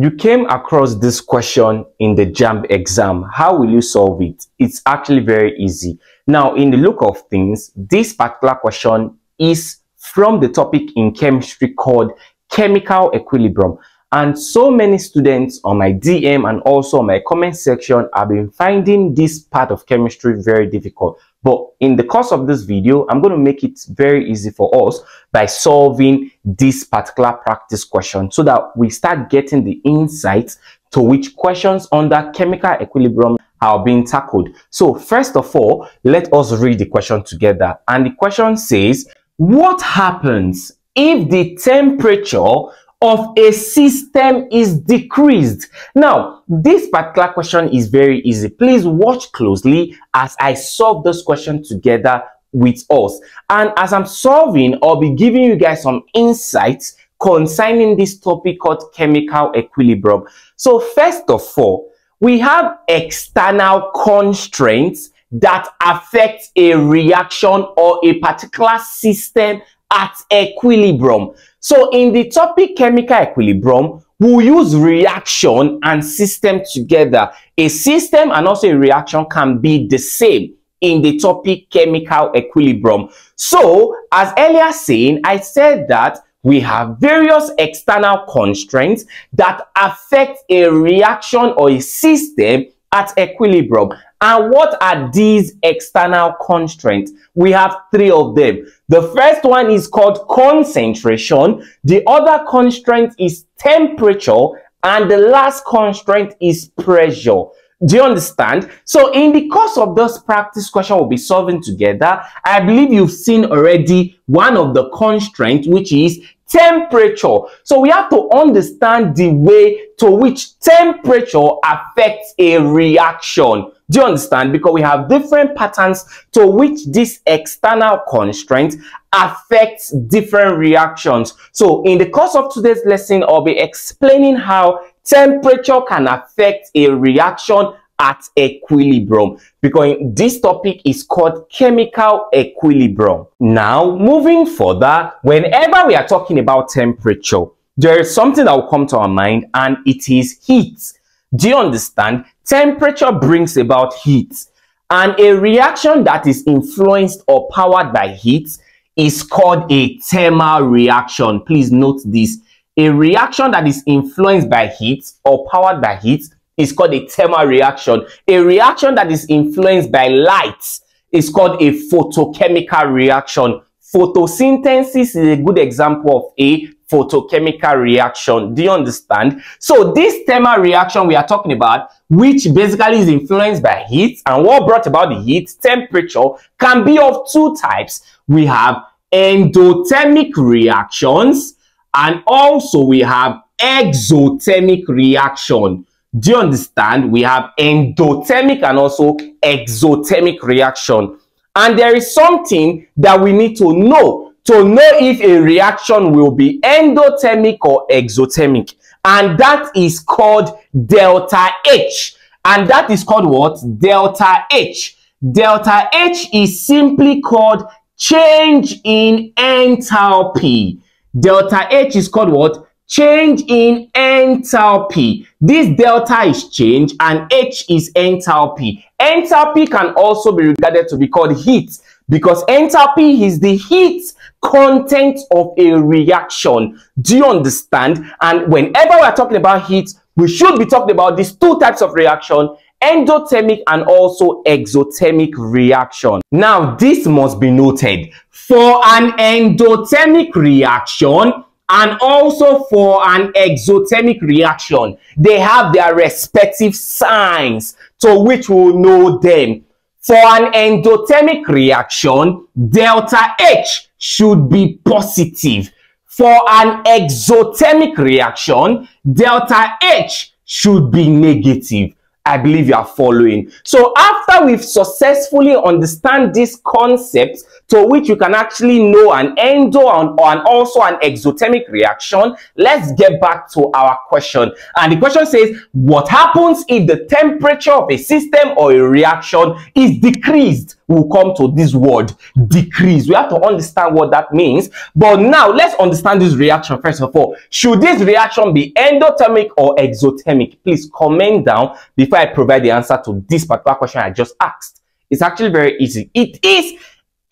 You came across this question in the JAMB exam. How will you solve it? It's actually very easy. Now, in the look of things, this particular question is from the topic in chemistry called chemical equilibrium. And so many students on my DM and also my comment section have been finding this part of chemistry very difficult. But in the course of this video, I'm going to make it very easy for us by solving this particular practice question so that we start getting the insights to which questions under chemical equilibrium are being tackled. So first of all, let us read the question together. And the question says, what happens if the temperature of a system is decreased. Now, this particular question is very easy. Please watch closely as I solve this question together with us. And as I'm solving, I'll be giving you guys some insights concerning this topic called chemical equilibrium. So first of all, we have external constraints that affect a reaction or a particular system at equilibrium. So in the topic chemical equilibrium, we'll use reaction and system together. A system and also a reaction can be the same in the topic chemical equilibrium. So as earlier saying, I said that we have various external constraints that affect a reaction or a system at equilibrium. And what are these external constraints? We have three of them. The first one is called concentration. The other constraint is temperature. And the last constraint is pressure. Do you understand? So in the course of this practice question we'll be solving together, I believe you've seen already one of the constraints, which is temperature. So we have to understand the way to which temperature affects a reaction. Do you understand? Because we have different patterns to which this external constraint affects different reactions. So in the course of today's lesson, I'll be explaining how temperature can affect a reaction at equilibrium because this topic is called chemical equilibrium. Now, moving further, whenever we are talking about temperature, there is something that will come to our mind and it is heat. Do you understand? Temperature brings about heat. And a reaction that is influenced or powered by heat is called a thermal reaction. Please note this. A reaction that is influenced by heat or powered by heat is called a thermal reaction. A reaction that is influenced by light is called a photochemical reaction. Photosynthesis is a good example of a photochemical reaction. Do you understand? So this thermal reaction we are talking about, which basically is influenced by heat and what brought about the heat, temperature, can be of two types. We have endothermic reactions and also we have exothermic reaction. Do you understand? We have endothermic and also exothermic reaction. And there is something that we need to know to know if a reaction will be endothermic or exothermic. And that is called delta H. And that is called what? Delta H. Delta H is simply called change in enthalpy. Delta H is called what? Change in enthalpy. This delta is change and H is enthalpy. Enthalpy can also be regarded to be called heat because enthalpy is the heat content of a reaction. Do you understand? And whenever we're talking about heat, we should be talking about these two types of reaction, endothermic and also exothermic reaction. Now, this must be noted. For an endothermic reaction, and also for an exothermic reaction, they have their respective signs to which we will know them. For an endothermic reaction, delta H should be positive. For an exothermic reaction, delta H should be negative. I believe you are following. So after we've successfully understand this concept to which you can actually know an endo and, and also an exothermic reaction, let's get back to our question. And the question says, what happens if the temperature of a system or a reaction is decreased? we'll come to this word decrease. We have to understand what that means. But now let's understand this reaction first of all. Should this reaction be endothermic or exothermic? Please comment down before I provide the answer to this particular question I just asked. It's actually very easy. It is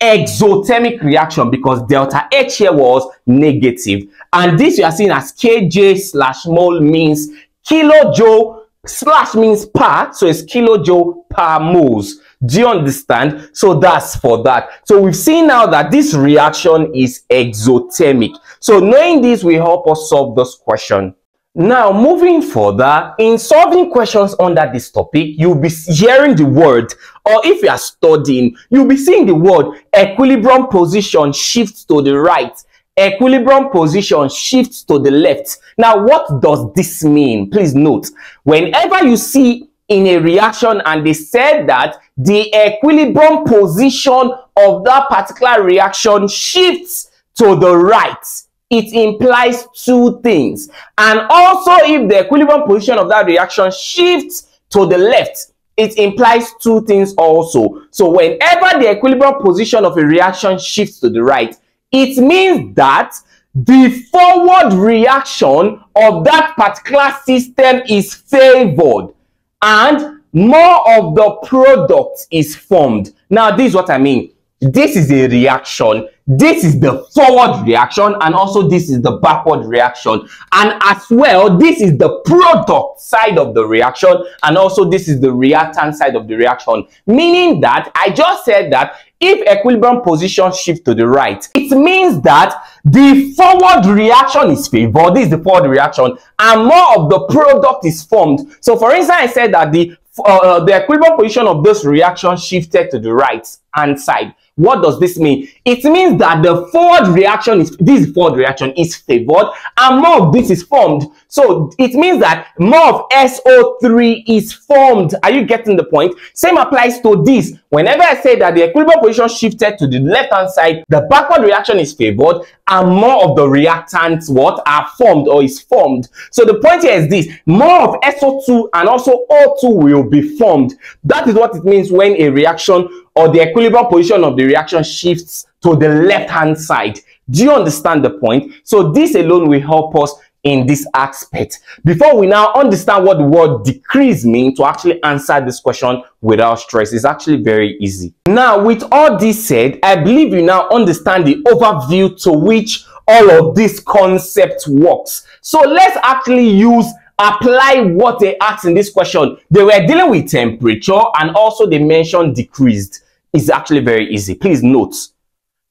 exothermic reaction because delta H here was negative. And this you are seeing as kj slash mole means kilojoule slash means per, so it's kilojoule per moles. Do you understand? So that's for that. So we've seen now that this reaction is exothermic. So knowing this will help us solve this question. Now, moving further, in solving questions under this topic, you'll be hearing the word, or if you are studying, you'll be seeing the word equilibrium position shifts to the right, equilibrium position shifts to the left. Now, what does this mean? Please note, whenever you see in a reaction and they said that the equilibrium position of that particular reaction shifts to the right, it implies two things. And also, if the equilibrium position of that reaction shifts to the left, it implies two things also. So whenever the equilibrium position of a reaction shifts to the right, it means that the forward reaction of that particular system is favored and more of the product is formed. Now, this is what I mean. This is a reaction this is the forward reaction and also this is the backward reaction. And as well, this is the product side of the reaction and also this is the reactant side of the reaction. Meaning that I just said that if equilibrium position shift to the right, it means that the forward reaction is favored. This is the forward reaction and more of the product is formed. So for instance, I said that the uh, the equilibrium position of this reaction shifted to the right hand side. What does this mean? It means that the forward reaction is this forward reaction is favored and more of this is formed. So it means that more of SO3 is formed. Are you getting the point? Same applies to this. Whenever I say that the equilibrium position shifted to the left hand side, the backward reaction is favored and more of the reactants what are formed or is formed. So the point here is this, more of SO2 and also O2 will be formed. That is what it means when a reaction or the equilibrium position of the reaction shifts to the left hand side. Do you understand the point? So this alone will help us in this aspect. Before we now understand what the word decrease means to actually answer this question without stress, it's actually very easy. Now, with all this said, I believe you now understand the overview to which all of this concept works. So let's actually use apply what they asked in this question. They were dealing with temperature and also they mentioned decreased. It's actually very easy. Please note.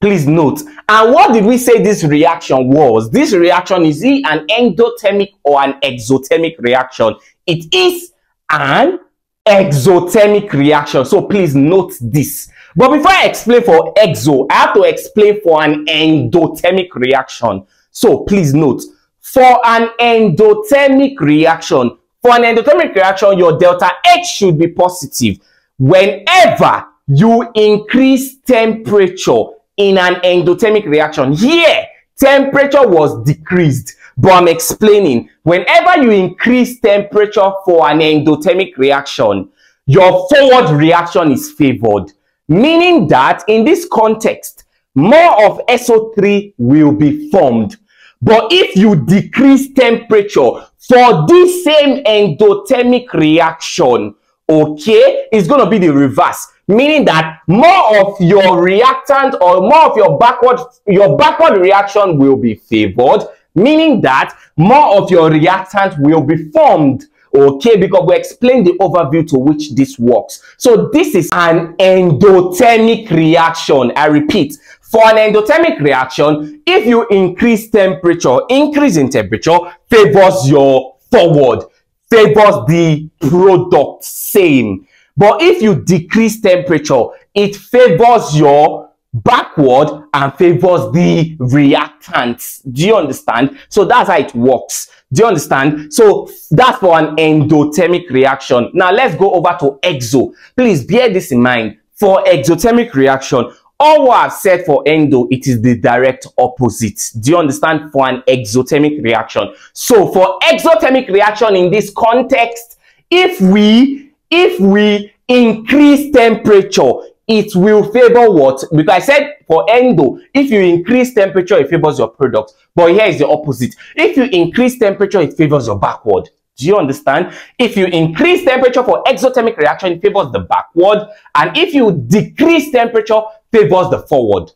Please note. And what did we say this reaction was? This reaction is it an endothermic or an exothermic reaction? It is an exothermic reaction. So please note this. But before I explain for exo, I have to explain for an endothermic reaction. So please note, for an endothermic reaction, for an endothermic reaction, your delta H should be positive. Whenever you increase temperature in an endothermic reaction, here, temperature was decreased. But I'm explaining, whenever you increase temperature for an endothermic reaction, your forward reaction is favored. Meaning that in this context, more of SO3 will be formed. But if you decrease temperature for this same endothermic reaction, okay, it's going to be the reverse. Meaning that more of your reactant or more of your backward, your backward reaction will be favored. Meaning that more of your reactant will be formed okay because we explained the overview to which this works so this is an endothermic reaction i repeat for an endothermic reaction, if you increase temperature, increase in temperature favors your forward, favors the product same. But if you decrease temperature, it favors your backward and favors the reactants. Do you understand? So that's how it works. Do you understand? So that's for an endothermic reaction. Now let's go over to exo. Please bear this in mind. For exothermic reaction, all what I've said for endo, it is the direct opposite. Do you understand? For an exothermic reaction. So for exothermic reaction in this context, if we, if we increase temperature, it will favor what? Because I said for endo, if you increase temperature, it favors your product. But here is the opposite. If you increase temperature, it favors your backward. Do you understand? If you increase temperature for exothermic reaction, it favors the backward. And if you decrease temperature, favors the forward.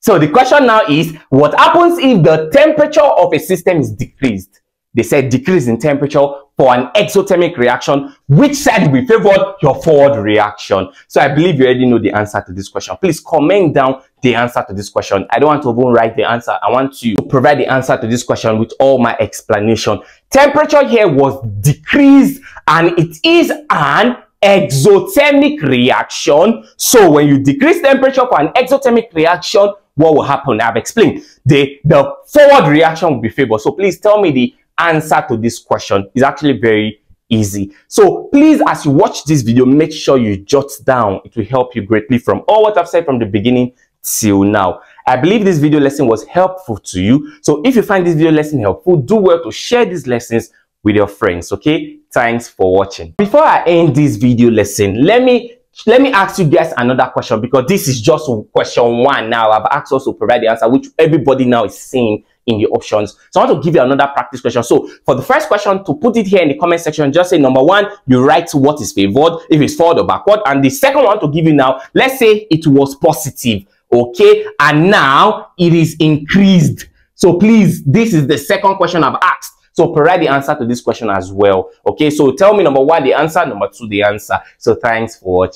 So the question now is, what happens if the temperature of a system is decreased? They said decrease in temperature for an exothermic reaction. Which side will favor your forward reaction? So I believe you already know the answer to this question. Please comment down the answer to this question. I don't want to write the answer. I want to provide the answer to this question with all my explanation. Temperature here was decreased and it is an exothermic reaction. So when you decrease temperature for an exothermic reaction, what will happen? I've explained. The, the forward reaction will be favored. So please tell me the answer to this question is actually very easy. So please, as you watch this video, make sure you jot down. It will help you greatly from all what I've said from the beginning till now. I believe this video lesson was helpful to you. So if you find this video lesson helpful, do well to share these lessons with your friends, okay? Thanks for watching. Before I end this video lesson, let me let me ask you guys another question because this is just question one now. I've asked us to provide the answer, which everybody now is seeing in the options. So I want to give you another practice question. So for the first question, to put it here in the comment section, just say number one, you write what is favored, if it's forward or backward. And the second one to give you now, let's say it was positive, okay? And now it is increased. So please, this is the second question I've asked. So provide the answer to this question as well. Okay, so tell me number one, the answer, number two, the answer. So thanks for watching.